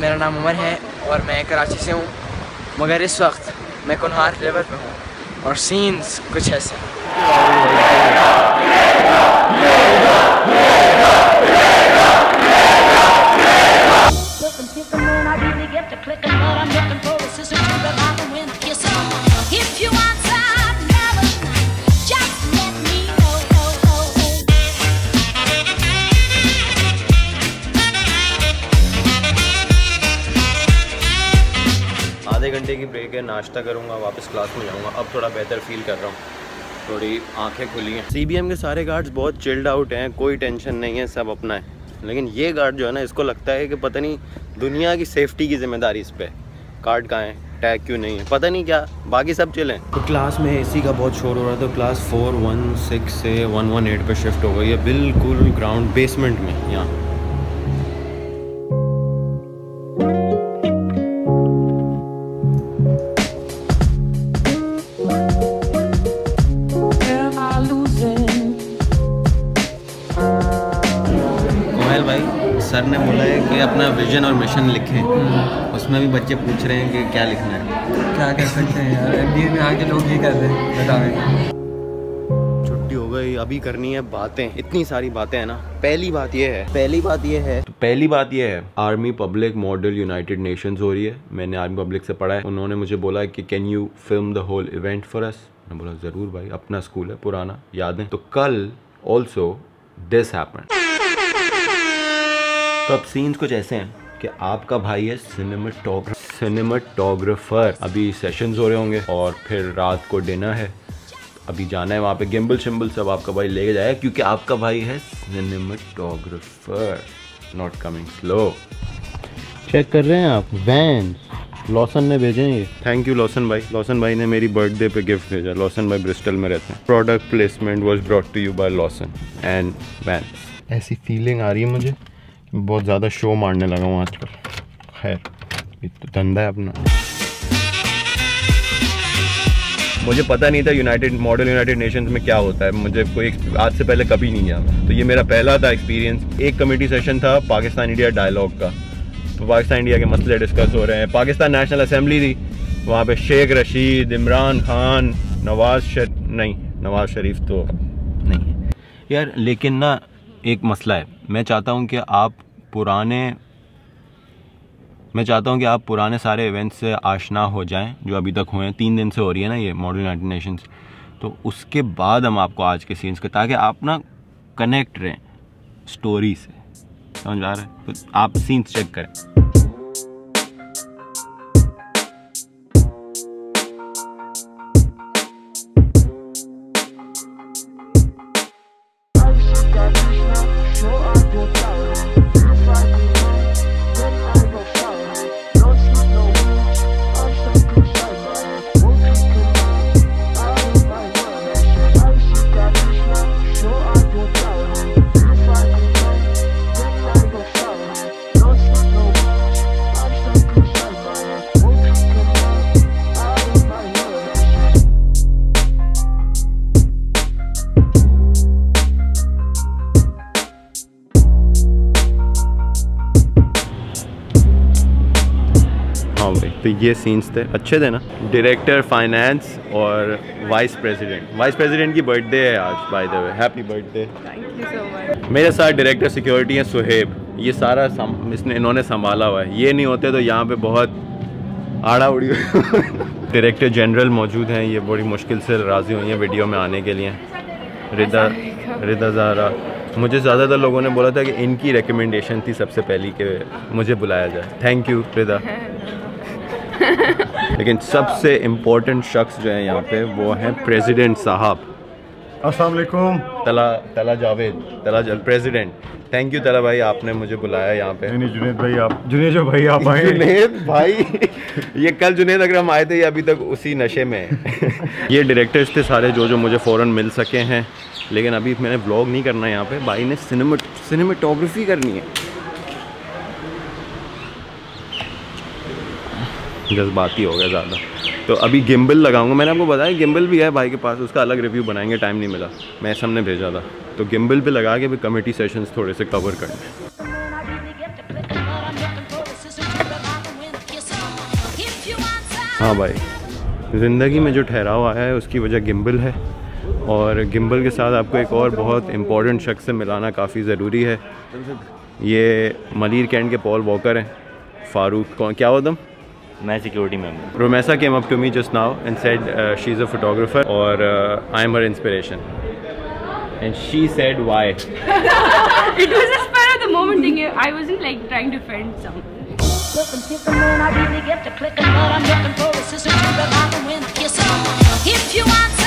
मेरा नाम उमर है और मैं कराची से हूँ। मगर इस वक्त मैं कुनहार लेवल पे हूँ और सीन्स कुछ ऐसे। आधे घंटे की ब्रेक है, नाश्ता करूँगा, वापस क्लास में जाऊँगा। अब थोड़ा बेहतर फील कर रहा हूँ। थोड़ी आँखें खुली हैं। सी के सारे गार्ड्स बहुत चिल्ड आउट हैं, कोई टेंशन नहीं है, सब अपना है। लेकिन ये गार्ड जो है ना, इसको लगता है कि पता नहीं, दुनिया की सेफ्टी की ज़िम्मेदारी इस पर कार्ड कहाँ है टैग क्यों नहीं है? पता नहीं क्या, बाकी सब चिल तो क्लास में एसी का बहुत शोर हो रहा था क्लास फोर वन सिक्स से वन वन एट पर शिफ्ट हो गई है, बिल्कुल ग्राउंड बेसमेंट में, यहाँ। कोहल भाई सर ने बोला है कि अपना विजन और मिशन लिखें। उसमें भी बच्चे पूछ रहे हैं कि क्या लिखना है। क्या कर सकते हैं यार? एम में आके लोग ये कर रहे हैं छुट्टी हो गई अभी करनी है बातें। इतनी सारी बातें हैं ना। पहली बात ये है। पहली बात ये है। तो पहली बात ये है army public model United Nations हो रही है। मैंने आर्मी पब्लिक से पढ़ा है। उन्होंने मुझे बोला कि can you film the whole event for us मैं बोला ज़रूर भाई अपना स्कूल है पुराना यादें। तो कल ऑल्सो दिस हैपन तो अब सीन्स कुछ ऐसे हैं कि आपका भाई है सिनेमाटोग्राफर सिनेमाटोग्राफर अभी सेशंस हो रहे होंगे और फिर रात को डिनर है। अभी जाना है वहाँ पे गिम्बल शिम्बल सब आपका भाई लेके जाएगा क्योंकि आपका भाई है cinematographer not coming slow check कर रहे हैं आप वैन लॉसन ने भेजे हैं ये। थैंक यू लॉसन भाई. लॉसन भाई ने मेरी बर्थडे पे गिफ्ट भेजा। लॉसन भाई ब्रिस्टल में रहते हैं। Product placement was brought to you by Lawson and Van ऐसी फीलिंग आ रही है मुझे। बहुत ज़्यादा शो मारने लगा हूँ आजकल। खैर, ये तो धंधा है अपना। मुझे पता नहीं था यूनाइटेड मॉडल यूनाइटेड नेशंस में क्या होता है। मुझे कोई आज से पहले कभी नहीं गया तो ये मेरा पहला था एक्सपीरियंस एक कमेटी सेशन था पाकिस्तान इंडिया डायलॉग का। तो पाकिस्तान इंडिया के मसले डिस्कस हो रहे हैं। पाकिस्तान नेशनल असेंबली थी। वहाँ पे शेख रशीद इमरान खान नवाज़ शर नहीं नवाज़ शरीफ तो नहीं यार, लेकिन ना एक मसला है। मैं चाहता हूँ कि आप पुराने, मैं चाहता हूँ कि आप पुराने सारे इवेंट्स से आशना हो जाएँ, जो अभी तक हुए हैं। तीन दिन से हो रही है ना ये मॉडल यूनाइटेड नेशंस तो उसके बाद हम आपको आज के सीन्स के, ताकि आप ना कनेक्ट रहें स्टोरी से। समझ आ रहा है? तो आप सीन्स चेक करें। हाँ भाई। तो ये सीन्स थे। अच्छे थे ना? डायरेक्टर फाइनेंस और वाइस प्रेसिडेंट वाइस प्रेसिडेंट की बर्थडे है आज by the way happy birthday मेरे साथ डायरेक्टर सिक्योरिटी है सुहेब। ये सारा सम, इसने इन्होंने संभाला हुआ है। ये नहीं होते तो यहाँ पे बहुत आड़ा उड़ी डायरेक्टर जनरल मौजूद हैं। ये बड़ी मुश्किल से राज़ी हुई हैं वीडियो में आने के लिए। रिदा रिदा ज़ारा। मुझे ज़्यादातर लोगों ने बोला था कि इनकी रिकमेंडेशन थी सबसे पहली कि मुझे बुलाया जाए। थैंक यू रिदा। लेकिन सबसे इम्पोर्टेंट शख्स जो है यहाँ पे वो हैं प्रेसिडेंट साहब। अस्सलाम वालेकुम तला तला जावेद तला जल प्रेसिडेंट थैंक यू तला भाई आपने मुझे बुलाया यहाँ पे। नहीं जुनेद भाई आप जुनेद जो भाई आप आए। जुनेद भाई ये कल जुनेद अगर हम आए थे ये अभी तक उसी नशे में ये डायरेक्टर्स थे सारे जो जो मुझे फ़ौरन मिल सके हैं। लेकिन अभी मैंने ब्लॉग नहीं करना है यहाँ पे। भाई ने सिनेमा सिनेमाटोग्राफी करनी है। जज्बाती हो गया ज़्यादा। तो अभी गिम्बल लगाऊँगा। मैंने आपको बताया, गिम्बल भी है भाई के पास, उसका अलग रिव्यू बनाएँगे टाइम नहीं मिला। मैं सबने भेजा था। तो गिम्बल पे लगा के भी कमेटी सेशंस थोड़े से कवर करने हैं। भाई, ज़िंदगी में जो ठहराव आया है, उसकी वजह गिम्बल है। और गिम्बल के साथ आपको एक और बहुत इम्पोर्टेंट शख्स से मिलाना काफ़ी ज़रूरी है। ये मलिर कैंट के पॉल वॉकर हैं। फारूक, कौन, क्या हो तुम? my security member. Romesa came up to me just now and said uh, she's a photographer or uh, I'm her inspiration. And she said why? it was a spur of the moment thing. I wasn't like trying to find something. If you want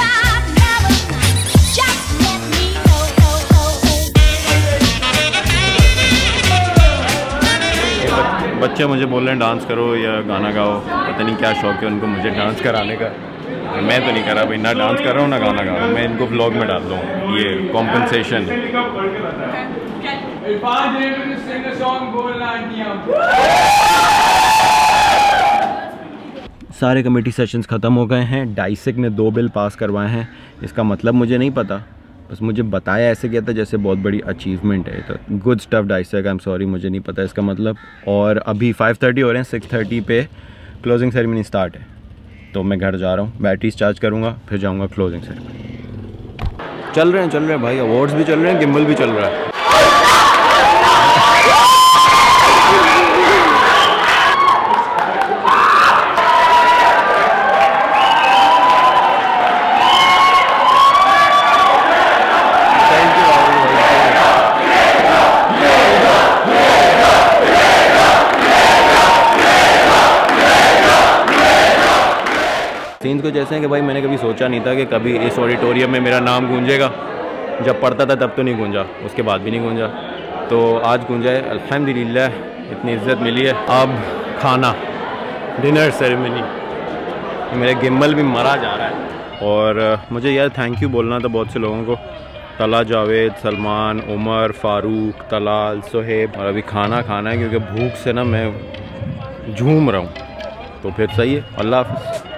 बच्चे मुझे बोल रहे हैं dance करो या गाना गाओ। पता नहीं क्या शौक है उनको मुझे डांस कराने का। मैं तो नहीं करा भाई, ना डांस कर रहा हूँ, ना गाना गा रहा हूँ। मैं इनको ब्लॉग में डाल दूँ। ये कॉम्पनसेशन सारे कमेटी सेशंस ख़त्म हो गए हैं। डाइसिक ने दो बिल पास करवाए हैं। इसका मतलब मुझे नहीं पता। बस मुझे बताया ऐसे गया था जैसे बहुत बड़ी अचीवमेंट है तो गुड स्टफ़ डाइसेक आई एम सॉरी मुझे नहीं पता इसका मतलब। और अभी 5:30 हो रहे हैं 6:30 पे क्लोजिंग सेरेमनी स्टार्ट है। तो मैं घर जा रहा हूँ बैटरीज चार्ज करूँगा, फिर जाऊँगा क्लोजिंग सेरेमनी चल रहे हैं, चल रहे हैं भाई अवार्ड्स भी चल रहे हैं गिम्बल भी चल रहा है थैंक यू सीन्स कुछ ऐसे हैं कि भाई मैंने कभी सोचा नहीं था कि कभी इस ऑडिटोरियम में मेरा नाम गूंजेगा। जब पढ़ता था तब तो नहीं गूंजा, उसके बाद भी नहीं गूंजा। तो आज गूंजा है, अल्हम्दुलिल्लाह, इतनी इज़्ज़त मिली है। अब खाना, डिनर सेरेमनी। मेरा गिम्बल भी मरा जा रहा है। और मुझे यार थैंक यू बोलना था बहुत से लोगों को। तला जावेद, सलमान, उमर, फारूक, तलाल, सोहेब। और अभी खाना खाना है, क्योंकि भूख से ना मैं झूम रहा हूँ। तो फिर सही है, अल्लाह हाफिज़।